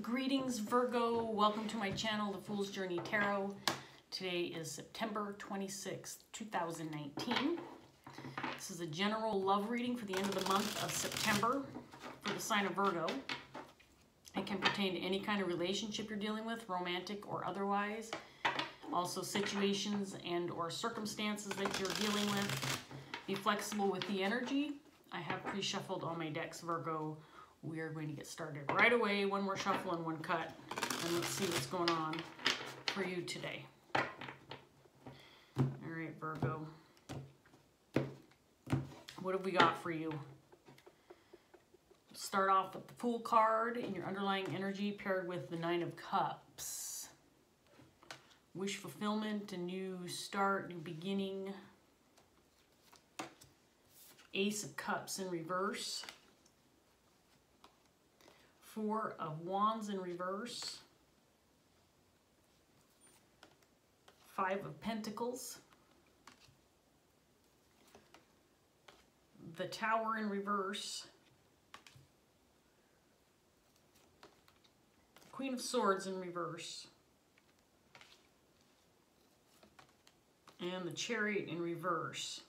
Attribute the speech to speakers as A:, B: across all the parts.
A: Greetings Virgo, welcome to my channel, The Fool's Journey Tarot. Today is September 26th, 2019. This is a general love reading for the end of the month of September for the sign of Virgo. It can pertain to any kind of relationship you're dealing with, romantic or otherwise. Also situations and or circumstances that you're dealing with. Be flexible with the energy. I have pre-shuffled all my decks, Virgo. We are going to get started right away. One more shuffle and one cut. And let's see what's going on for you today. All right, Virgo. What have we got for you? Start off with the Fool card in your underlying energy paired with the Nine of Cups. Wish fulfillment, a new start, new beginning. Ace of Cups in reverse. Four of Wands in reverse. Five of Pentacles. The Tower in reverse. Queen of Swords in reverse. And the Chariot in reverse.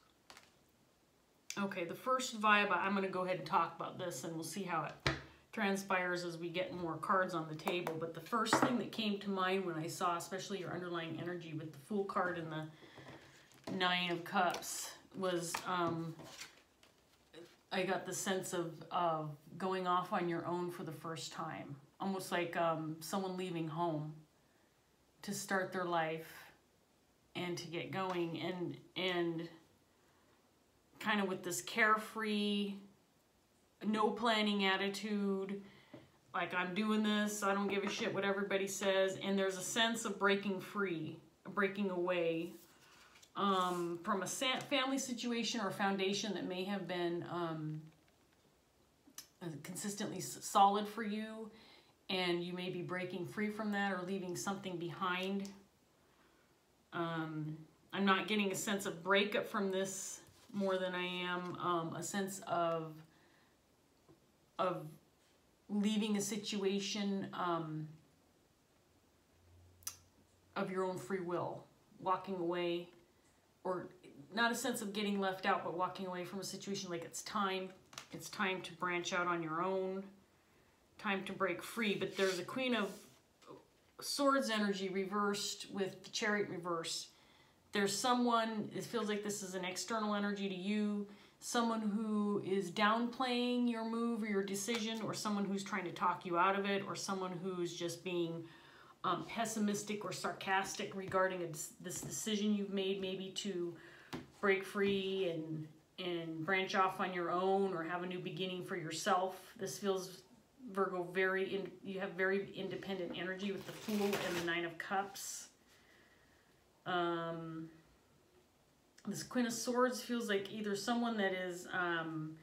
A: Okay, the first vibe, I'm going to go ahead and talk about this and we'll see how it transpires as we get more cards on the table. But the first thing that came to mind when I saw, especially your underlying energy with the Fool card and the Nine of Cups, was um, I got the sense of, of going off on your own for the first time. Almost like um, someone leaving home to start their life and to get going and and kind of with this carefree no planning attitude, like I'm doing this, I don't give a shit what everybody says, and there's a sense of breaking free, breaking away um, from a family situation or foundation that may have been um, consistently solid for you, and you may be breaking free from that or leaving something behind. Um, I'm not getting a sense of breakup from this more than I am um, a sense of of leaving a situation um, of your own free will, walking away, or not a sense of getting left out, but walking away from a situation like it's time. It's time to branch out on your own, time to break free. But there's a Queen of Swords energy reversed with the Chariot reverse. There's someone, it feels like this is an external energy to you, someone who is downplaying your move or your decision or someone who's trying to talk you out of it or someone who's just being um, pessimistic or sarcastic regarding a, this decision you've made maybe to break free and and branch off on your own or have a new beginning for yourself. This feels Virgo very in, you have very independent energy with the Fool and the Nine of Cups. Um, this Queen of Swords feels like either someone that is um,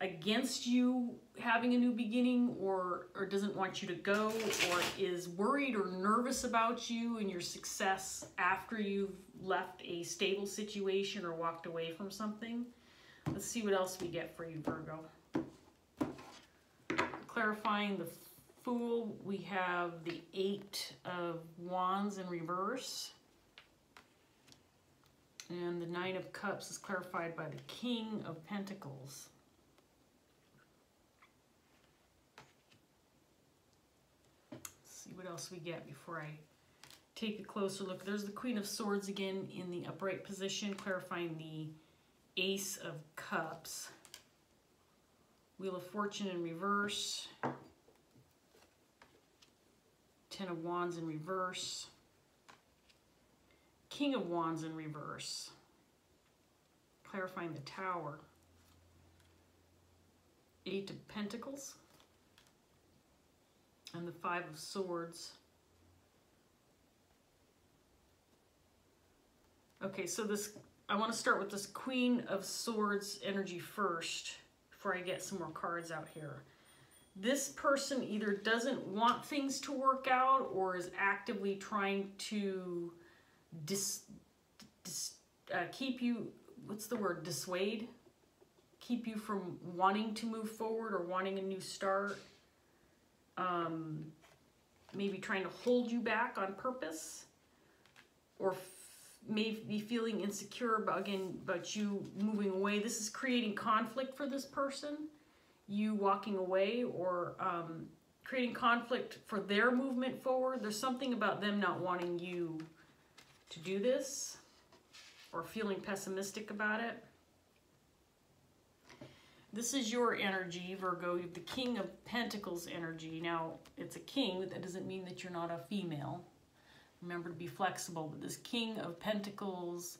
A: against you having a new beginning or, or doesn't want you to go or is worried or nervous about you and your success after you've left a stable situation or walked away from something. Let's see what else we get for you, Virgo. Clarifying the Fool, we have the Eight of Wands in reverse. And the Nine of Cups is clarified by the King of Pentacles. Let's see what else we get before I take a closer look. There's the Queen of Swords again in the upright position, clarifying the Ace of Cups. Wheel of Fortune in reverse. Ten of Wands in reverse. King of Wands in reverse. Clarifying the Tower. Eight of Pentacles. And the Five of Swords. Okay, so this, I want to start with this Queen of Swords energy first before I get some more cards out here. This person either doesn't want things to work out or is actively trying to dis, dis uh, keep you, what's the word, dissuade? Keep you from wanting to move forward or wanting a new start. Um, maybe trying to hold you back on purpose or may be feeling insecure about again about you moving away this is creating conflict for this person you walking away or um, creating conflict for their movement forward there's something about them not wanting you to do this or feeling pessimistic about it this is your energy, Virgo, the King of Pentacles energy. Now, it's a king, but that doesn't mean that you're not a female. Remember to be flexible. But this King of Pentacles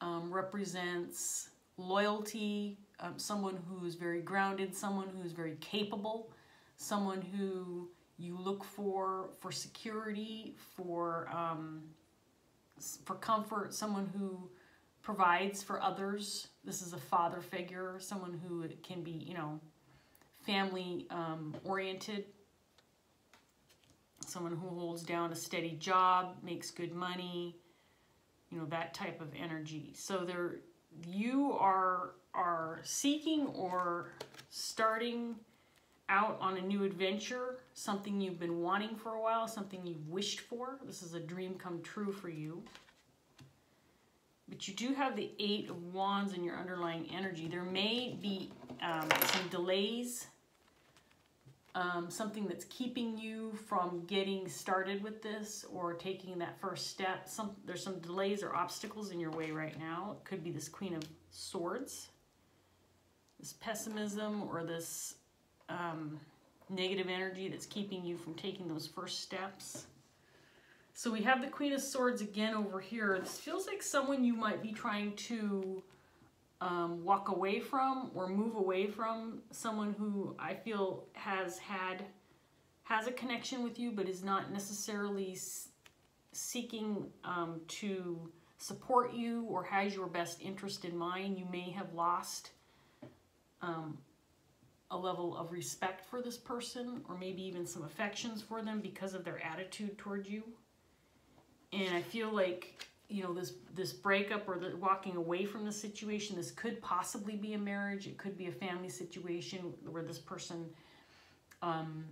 A: um, represents loyalty, um, someone who's very grounded, someone who's very capable, someone who you look for for security, for um, for comfort, someone who provides for others. This is a father figure, someone who can be, you know, family um, oriented, someone who holds down a steady job, makes good money, you know, that type of energy. So there, you are are seeking or starting out on a new adventure, something you've been wanting for a while, something you've wished for. This is a dream come true for you. But you do have the Eight of Wands in your underlying energy. There may be um, some delays, um, something that's keeping you from getting started with this or taking that first step. Some There's some delays or obstacles in your way right now. It could be this Queen of Swords, this pessimism or this um, negative energy that's keeping you from taking those first steps. So we have the Queen of Swords again over here. This feels like someone you might be trying to um, walk away from or move away from. Someone who I feel has had, has a connection with you, but is not necessarily seeking um, to support you or has your best interest in mind. You may have lost um, a level of respect for this person or maybe even some affections for them because of their attitude toward you. And I feel like you know this this breakup or the walking away from the situation this could possibly be a marriage it could be a family situation where this person um,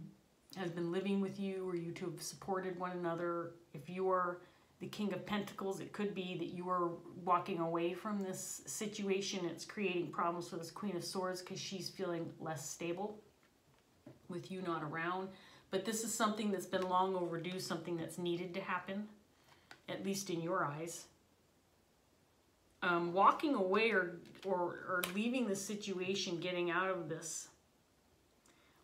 A: has been living with you or you two have supported one another. If you are the king of pentacles it could be that you are walking away from this situation it's creating problems for this queen of swords because she's feeling less stable with you not around but this is something that's been long overdue something that's needed to happen at least in your eyes. Um, walking away or, or, or leaving the situation, getting out of this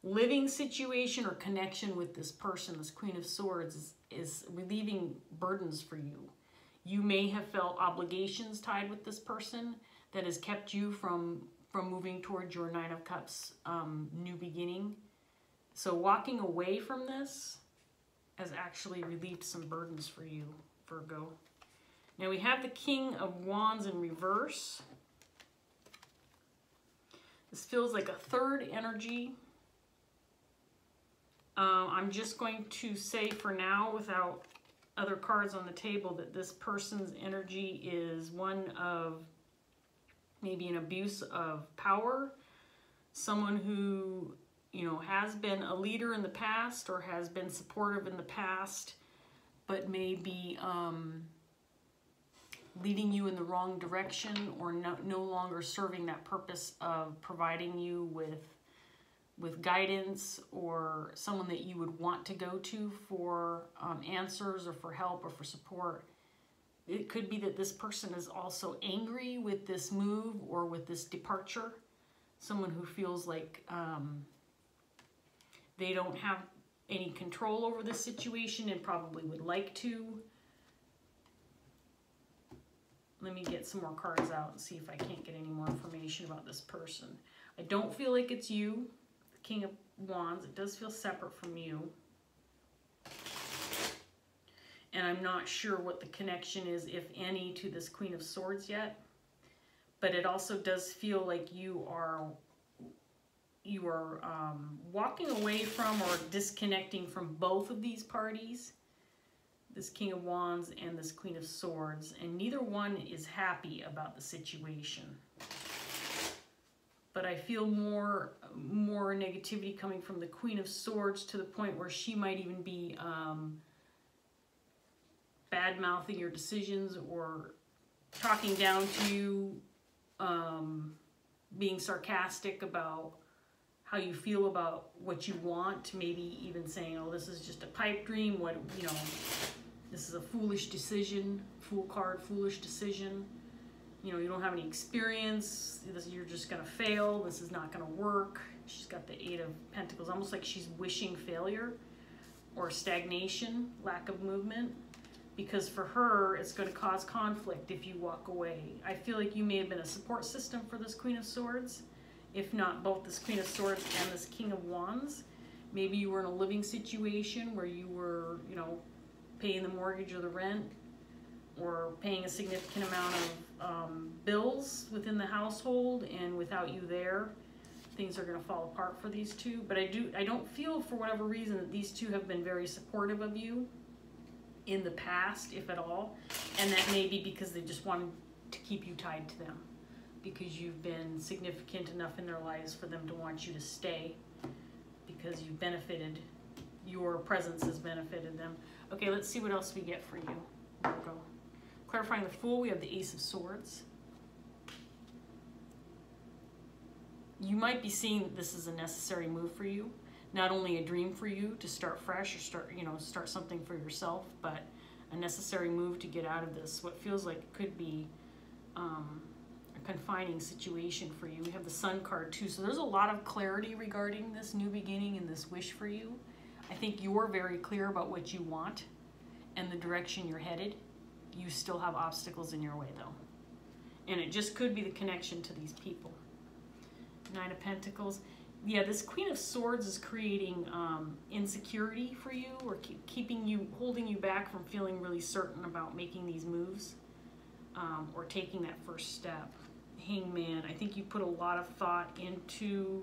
A: living situation or connection with this person, this Queen of Swords, is, relieving burdens for you. You may have felt obligations tied with this person that has kept you from, from moving towards your Nine of Cups um, new beginning. So walking away from this has actually relieved some burdens for you. Virgo. Now we have the King of Wands in reverse. This feels like a third energy. Uh, I'm just going to say for now, without other cards on the table, that this person's energy is one of maybe an abuse of power. Someone who, you know, has been a leader in the past or has been supportive in the past but may be um, leading you in the wrong direction or no, no longer serving that purpose of providing you with with guidance or someone that you would want to go to for um, answers or for help or for support. It could be that this person is also angry with this move or with this departure. Someone who feels like um, they don't have any control over the situation and probably would like to. Let me get some more cards out and see if I can't get any more information about this person. I don't feel like it's you, King of Wands. It does feel separate from you. And I'm not sure what the connection is, if any, to this Queen of Swords yet. But it also does feel like you are you are um, walking away from or disconnecting from both of these parties, this King of Wands and this Queen of Swords, and neither one is happy about the situation. But I feel more more negativity coming from the Queen of Swords to the point where she might even be um, bad mouthing your decisions or talking down to you, um, being sarcastic about how you feel about what you want, maybe even saying, oh, this is just a pipe dream, what, you know, this is a foolish decision, fool card, foolish decision. You know, you don't have any experience, this, you're just gonna fail, this is not gonna work. She's got the Eight of Pentacles, almost like she's wishing failure or stagnation, lack of movement because for her, it's to cause conflict if you walk away. I feel like you may have been a support system for this Queen of Swords, if not both this Queen of Swords and this King of Wands. Maybe you were in a living situation where you were, you know, paying the mortgage or the rent, or paying a significant amount of um, bills within the household, and without you there, things are going to fall apart for these two. But I do, I don't feel for whatever reason that these two have been very supportive of you in the past, if at all, and that may be because they just wanted to keep you tied to them because you've been significant enough in their lives for them to want you to stay because you've benefited, your presence has benefited them. Okay, let's see what else we get for you, Virgo. Clarifying the Fool, we have the Ace of Swords. You might be seeing that this is a necessary move for you not only a dream for you to start fresh or start, you know, start something for yourself, but a necessary move to get out of this, what feels like could be um, a confining situation for you. We have the Sun card too, so there's a lot of clarity regarding this new beginning and this wish for you. I think you're very clear about what you want and the direction you're headed. You still have obstacles in your way though. And it just could be the connection to these people. Nine of Pentacles yeah, this Queen of Swords is creating um, insecurity for you or keep, keeping you, holding you back from feeling really certain about making these moves um, or taking that first step. Hangman, I think you put a lot of thought into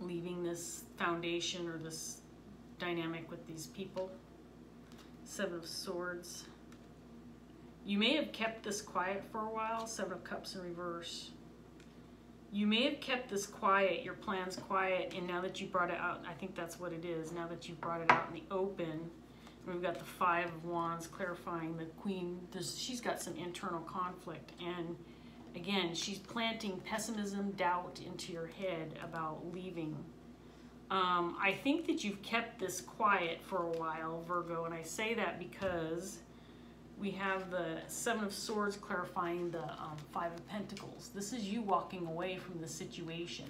A: leaving this foundation or this dynamic with these people. Seven of Swords. You may have kept this quiet for a while. Seven of Cups in reverse you may have kept this quiet, your plans quiet, and now that you brought it out, I think that's what it is, now that you brought it out in the open, we've got the Five of Wands clarifying the Queen, she's got some internal conflict, and again, she's planting pessimism, doubt into your head about leaving. Um, I think that you've kept this quiet for a while, Virgo, and I say that because we have the Seven of Swords clarifying the um, Five of Pentacles. This is you walking away from the situation.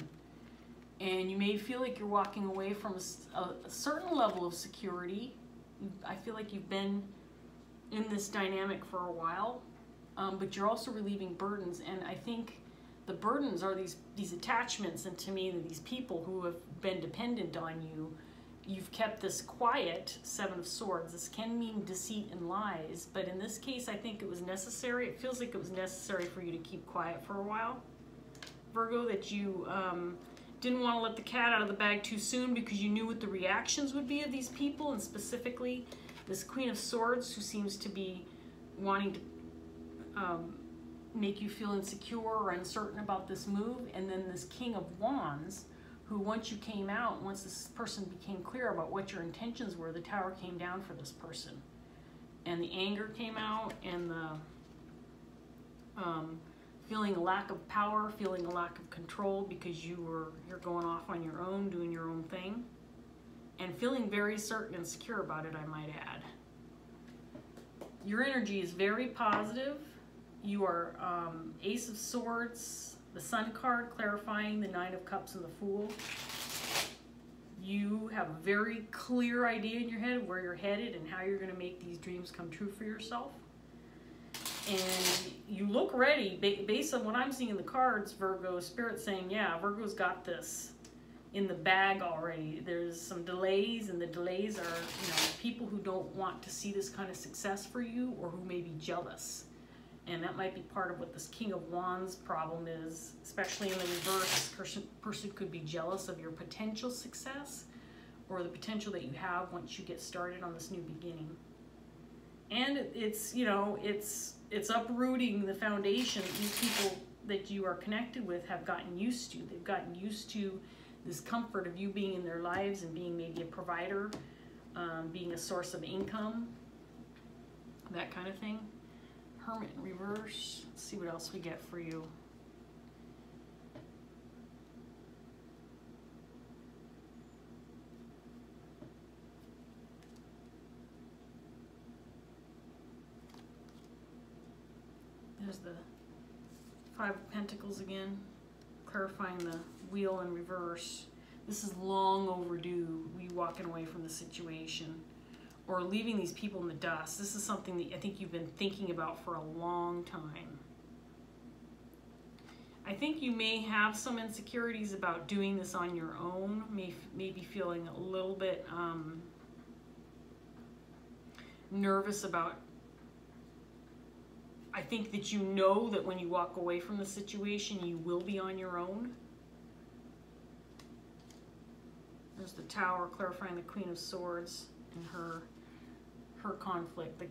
A: And you may feel like you're walking away from a, a certain level of security. I feel like you've been in this dynamic for a while, um, but you're also relieving burdens. And I think the burdens are these, these attachments, and to me, these people who have been dependent on you you've kept this quiet, Seven of Swords. This can mean deceit and lies, but in this case, I think it was necessary. It feels like it was necessary for you to keep quiet for a while. Virgo, that you um, didn't want to let the cat out of the bag too soon because you knew what the reactions would be of these people, and specifically this Queen of Swords who seems to be wanting to um, make you feel insecure or uncertain about this move, and then this King of Wands who once you came out, once this person became clear about what your intentions were, the tower came down for this person. And the anger came out and the um, feeling a lack of power, feeling a lack of control because you were you're going off on your own, doing your own thing. And feeling very certain and secure about it, I might add. Your energy is very positive. You are um, Ace of Swords, the Sun card clarifying the Nine of Cups and the Fool. You have a very clear idea in your head where you're headed and how you're going to make these dreams come true for yourself. And you look ready, based on what I'm seeing in the cards, Virgo, Spirit saying, yeah, Virgo's got this in the bag already. There's some delays, and the delays are, you know, people who don't want to see this kind of success for you or who may be jealous and that might be part of what this King of Wands problem is, especially in the reverse. Person, person could be jealous of your potential success or the potential that you have once you get started on this new beginning. And it's, you know, it's it's uprooting the foundation. That these people that you are connected with have gotten used to. They've gotten used to this comfort of you being in their lives and being maybe a provider, um, being a source of income, that kind of thing. Hermit in reverse. Let's see what else we get for you. There's the Five of Pentacles again, clarifying the wheel in reverse. This is long overdue, we walking away from the situation or leaving these people in the dust. This is something that I think you've been thinking about for a long time. I think you may have some insecurities about doing this on your own, may, maybe feeling a little bit um, nervous about I think that you know that when you walk away from the situation, you will be on your own. There's the Tower clarifying the Queen of Swords and her her conflict.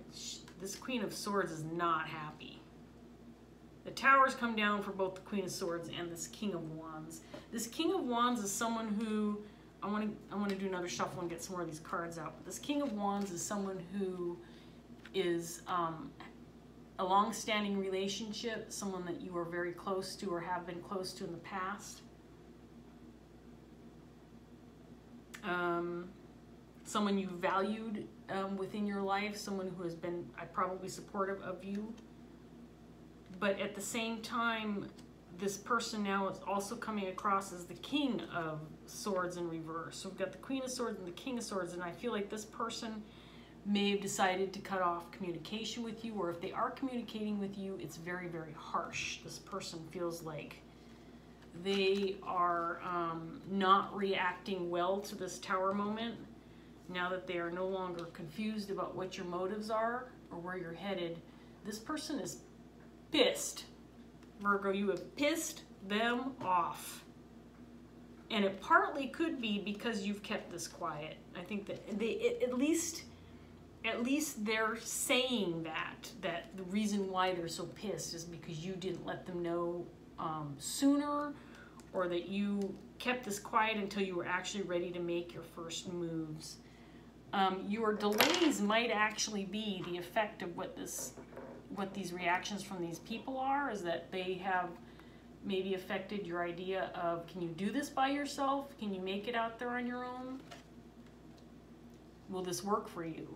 A: this Queen of Swords is not happy. The towers come down for both the Queen of Swords and this King of Wands. This King of Wands is someone who I want to I want to do another shuffle and get some more of these cards out. But this King of Wands is someone who is um, a long-standing relationship, someone that you are very close to or have been close to in the past. Um, someone you valued um, within your life, someone who has been uh, probably supportive of you. But at the same time, this person now is also coming across as the king of swords in reverse. So we've got the queen of swords and the king of swords, and I feel like this person may have decided to cut off communication with you, or if they are communicating with you, it's very, very harsh. This person feels like they are um, not reacting well to this tower moment now that they are no longer confused about what your motives are or where you're headed. This person is pissed. Virgo, you have pissed them off. And it partly could be because you've kept this quiet. I think that they, at least at least they're saying that that the reason why they're so pissed is because you didn't let them know um, sooner or that you kept this quiet until you were actually ready to make your first moves um, your delays might actually be the effect of what this what these reactions from these people are is that they have maybe affected your idea of can you do this by yourself? Can you make it out there on your own? Will this work for you?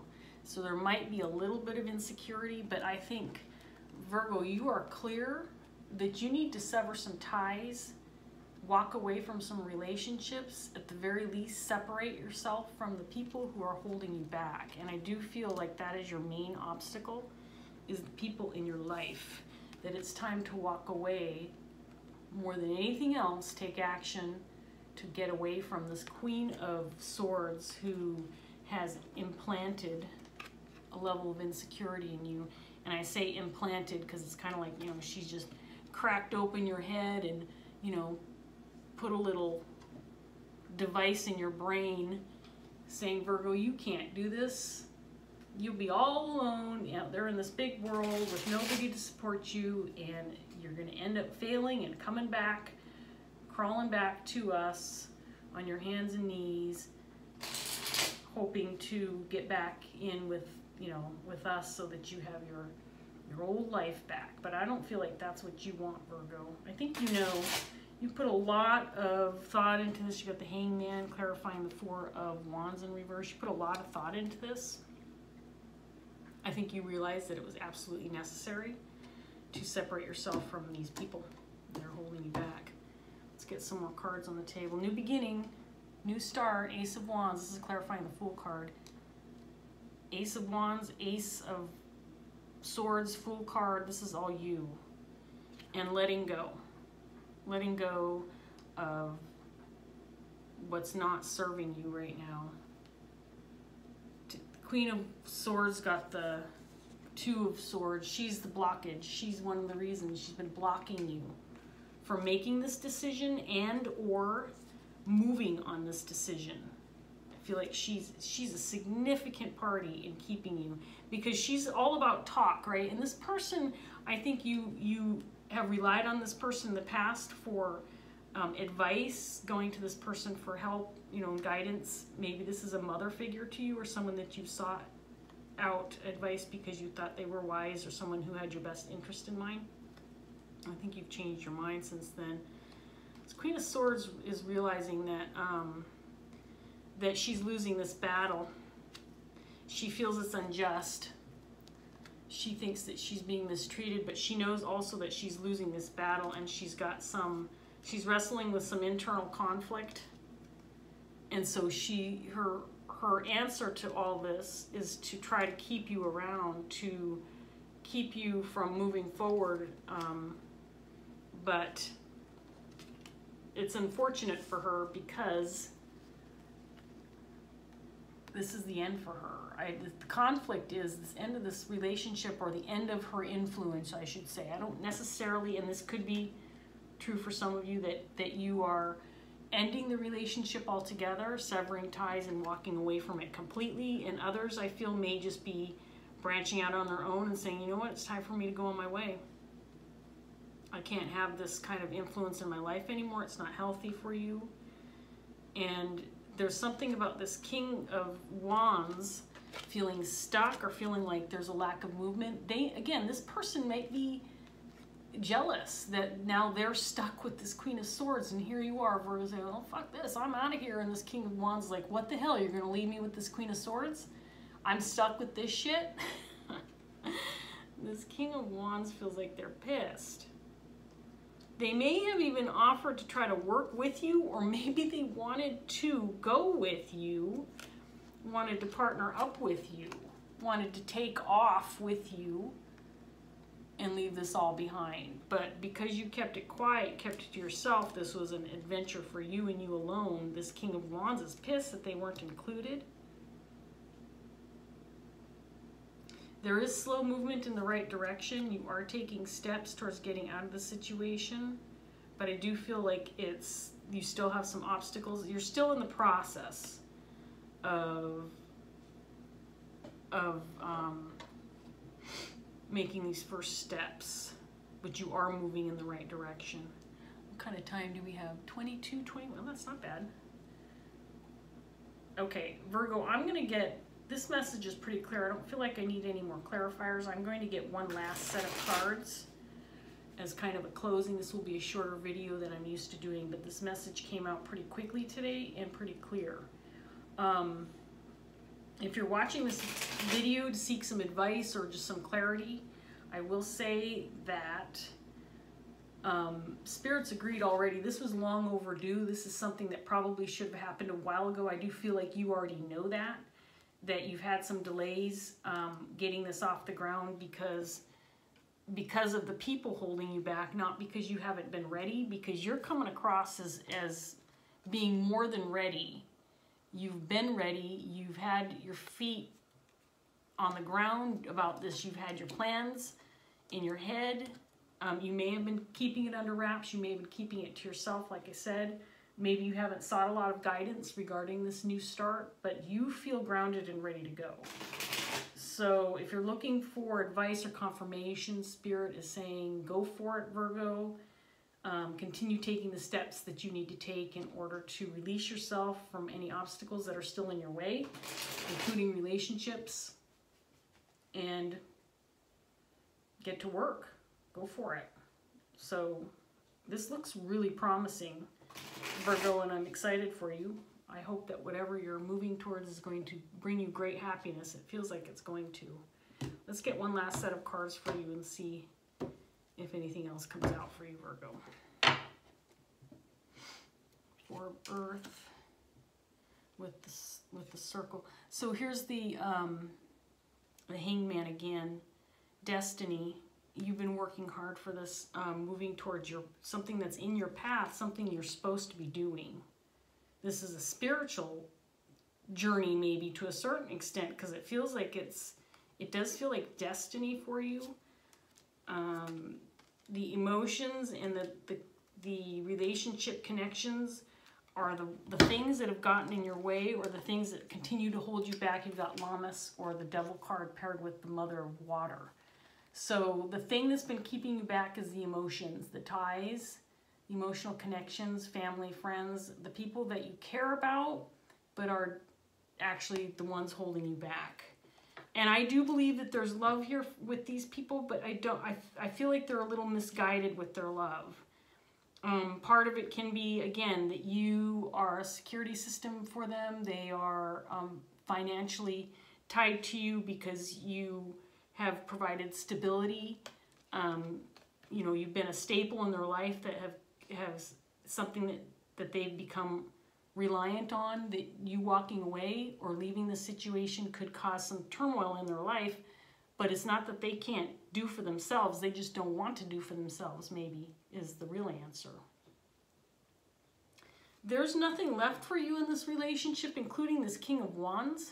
A: So there might be a little bit of insecurity, but I think, Virgo, you are clear that you need to sever some ties, walk away from some relationships, at the very least separate yourself from the people who are holding you back. And I do feel like that is your main obstacle, is the people in your life. That it's time to walk away more than anything else, take action to get away from this Queen of Swords who has implanted a level of insecurity in you. And I say implanted because it's kind of like, you know, she's just cracked open your head and, you know, put a little device in your brain saying, Virgo, you can't do this. You'll be all alone out there in this big world with nobody to support you, and you're going to end up failing and coming back, crawling back to us on your hands and knees, hoping to get back in with you know, with us so that you have your your old life back. But I don't feel like that's what you want, Virgo. I think you know you put a lot of thought into this. You got the hangman clarifying the four of wands in reverse. You put a lot of thought into this. I think you realize that it was absolutely necessary to separate yourself from these people that are holding you back. Let's get some more cards on the table. New beginning, new start, ace of wands. This is clarifying the fool card. Ace of Wands, Ace of Swords, Fool card. This is all you. And letting go. Letting go of what's not serving you right now. Queen of Swords got the Two of Swords. She's the blockage. She's one of the reasons she's been blocking you from making this decision and or moving on this decision I feel like she's she's a significant party in keeping you because she's all about talk, right? And this person, I think you you have relied on this person in the past for um, advice, going to this person for help, you know, guidance. Maybe this is a mother figure to you or someone that you sought out advice because you thought they were wise or someone who had your best interest in mind. I think you've changed your mind since then. This Queen of Swords is realizing that um, that she's losing this battle. She feels it's unjust. She thinks that she's being mistreated, but she knows also that she's losing this battle and she's got some she's wrestling with some internal conflict. And so she her her answer to all this is to try to keep you around, to keep you from moving forward. Um, but it's unfortunate for her because this is the end for her. I, the conflict is this end of this relationship or the end of her influence, I should say. I don't necessarily, and this could be true for some of you, that, that you are ending the relationship altogether, severing ties and walking away from it completely. And others, I feel, may just be branching out on their own and saying, you know what, it's time for me to go on my way. I can't have this kind of influence in my life anymore. It's not healthy for you. And there's something about this King of Wands feeling stuck or feeling like there's a lack of movement. They, again, this person might be jealous that now they're stuck with this Queen of Swords, and here you are, Virgo "Oh fuck this, I'm out of here." And this King of Wands like, "What the hell? You're gonna leave me with this Queen of Swords? I'm stuck with this shit." this King of Wands feels like they're pissed. They may have even offered to try to work with you, or maybe they wanted to go with you, wanted to partner up with you, wanted to take off with you and leave this all behind. But because you kept it quiet, kept it to yourself, this was an adventure for you and you alone. This King of Wands is pissed that they weren't included. There is slow movement in the right direction. You are taking steps towards getting out of the situation, but I do feel like it's you still have some obstacles. You're still in the process of of um, making these first steps, but you are moving in the right direction. What kind of time do we have? 22, 21? That's not bad. Okay, Virgo, I'm going to get this message is pretty clear. I don't feel like I need any more clarifiers. I'm going to get one last set of cards as kind of a closing. This will be a shorter video than I'm used to doing, but this message came out pretty quickly today and pretty clear. Um, if you're watching this video to seek some advice or just some clarity, I will say that um, spirits agreed already. This was long overdue. This is something that probably should have happened a while ago. I do feel like you already know that that you've had some delays um, getting this off the ground because because of the people holding you back, not because you haven't been ready, because you're coming across as, as being more than ready. You've been ready, you've had your feet on the ground about this, you've had your plans in your head. Um, you may have been keeping it under wraps, you may have been keeping it to yourself, like I said. Maybe you haven't sought a lot of guidance regarding this new start, but you feel grounded and ready to go. So if you're looking for advice or confirmation, Spirit is saying go for it, Virgo. Um, continue taking the steps that you need to take in order to release yourself from any obstacles that are still in your way, including relationships, and get to work. Go for it. So this looks really promising. Virgo, and I'm excited for you. I hope that whatever you're moving towards is going to bring you great happiness. It feels like it's going to. Let's get one last set of cards for you and see if anything else comes out for you, Virgo. For Earth with the, with the circle. So here's the, um, the Hangman again. Destiny you've been working hard for this, um, moving towards your something that's in your path, something you're supposed to be doing. This is a spiritual journey, maybe to a certain extent, because it feels like it's, it does feel like destiny for you. Um, the emotions and the, the, the relationship connections are the, the things that have gotten in your way or the things that continue to hold you back. You've got Lammas or the Devil card paired with the Mother of Water. So the thing that's been keeping you back is the emotions, the ties, emotional connections, family, friends, the people that you care about, but are actually the ones holding you back. And I do believe that there's love here with these people, but I don't. I, I feel like they're a little misguided with their love. Um, part of it can be again that you are a security system for them. They are um, financially tied to you because you have provided stability. Um, you know, you've been a staple in their life that have has something that that they've become reliant on that you walking away or leaving the situation could cause some turmoil in their life but it's not that they can't do for themselves they just don't want to do for themselves maybe is the real answer there's nothing left for you in this relationship including this king of wands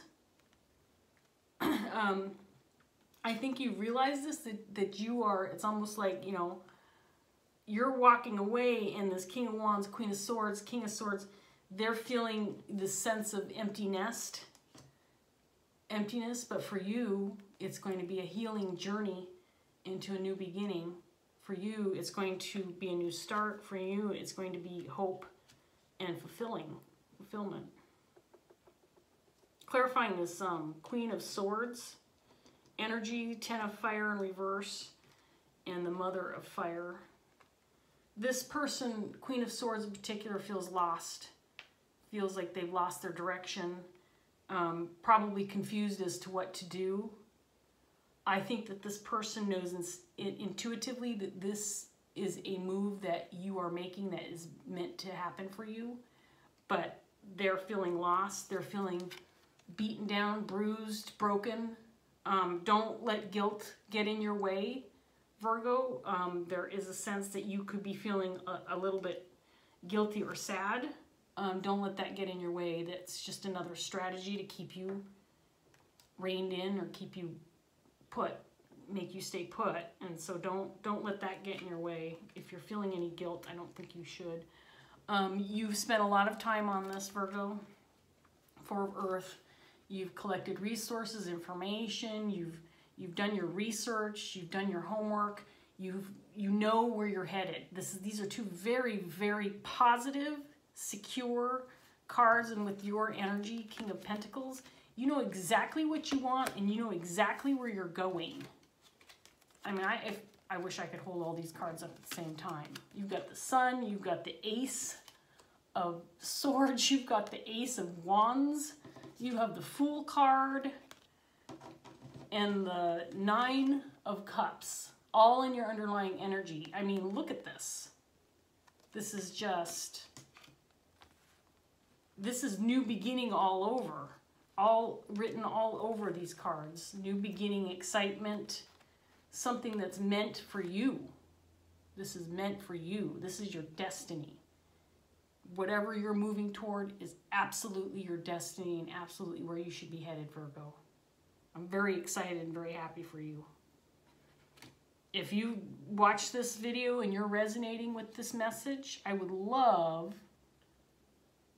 A: um, i think you realize this that, that you are it's almost like you know you're walking away and this king of wands queen of swords king of swords they're feeling this sense of empty nest, emptiness, but for you, it's going to be a healing journey into a new beginning. For you, it's going to be a new start. For you, it's going to be hope and fulfilling, fulfillment. Clarifying this um, Queen of Swords energy, Ten of Fire in reverse, and the Mother of Fire. This person, Queen of Swords in particular, feels lost feels like they've lost their direction, um, probably confused as to what to do. I think that this person knows in, intuitively that this is a move that you are making that is meant to happen for you, but they're feeling lost. They're feeling beaten down, bruised, broken. Um, don't let guilt get in your way, Virgo. Um, there is a sense that you could be feeling a, a little bit guilty or sad um, don't let that get in your way. That's just another strategy to keep you reined in or keep you put, make you stay put. And so don't don't let that get in your way. If you're feeling any guilt, I don't think you should. Um, you've spent a lot of time on this, Virgo, for Earth. You've collected resources, information. You've you've done your research. You've done your homework. You've you know where you're headed. This is these are two very very positive secure cards and with your energy, King of Pentacles, you know exactly what you want and you know exactly where you're going. I mean, I, if, I wish I could hold all these cards up at the same time. You've got the Sun, you've got the Ace of Swords, you've got the Ace of Wands, you have the Fool card, and the Nine of Cups, all in your underlying energy. I mean, look at this. This is just this is new beginning all over. All written all over these cards. New beginning, excitement, something that's meant for you. This is meant for you. This is your destiny. Whatever you're moving toward is absolutely your destiny and absolutely where you should be headed, Virgo. I'm very excited and very happy for you. If you watch this video and you're resonating with this message, I would love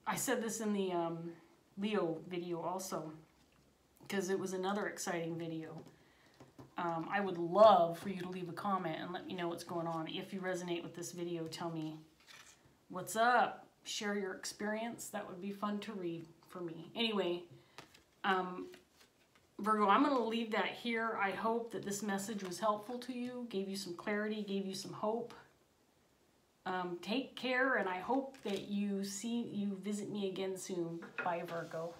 A: I said this in the um, Leo video also, because it was another exciting video. Um, I would love for you to leave a comment and let me know what's going on. If you resonate with this video, tell me what's up. Share your experience. That would be fun to read for me. Anyway, um, Virgo, I'm going to leave that here. I hope that this message was helpful to you, gave you some clarity, gave you some hope. Um, take care, and I hope that you see you visit me again soon. Bye, Virgo.